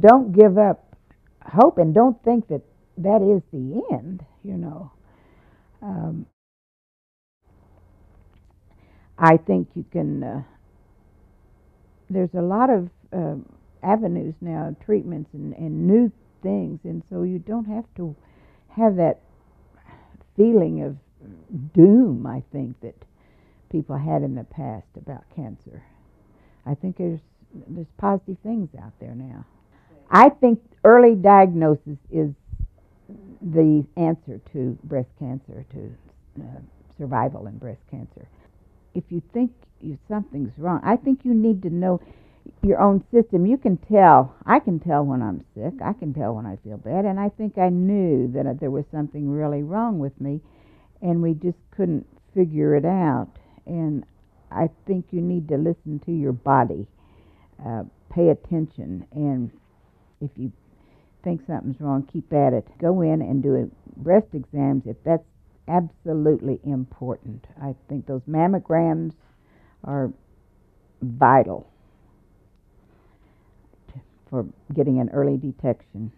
don't give up hope and don't think that that is the end, you know. Um, I think you can, uh, there's a lot of uh, avenues now, treatments and, and new things, and so you don't have to have that feeling of doom, I think, that people had in the past about cancer. I think there's there's positive things out there now. I think early diagnosis is the answer to breast cancer, to uh, survival in breast cancer. If you think you, something's wrong, I think you need to know your own system. You can tell. I can tell when I'm sick. I can tell when I feel bad. And I think I knew that there was something really wrong with me, and we just couldn't figure it out. And I think you need to listen to your body, uh, pay attention, and if you think something's wrong, keep at it. Go in and do breast exams if that's absolutely important. I think those mammograms are vital for getting an early detection.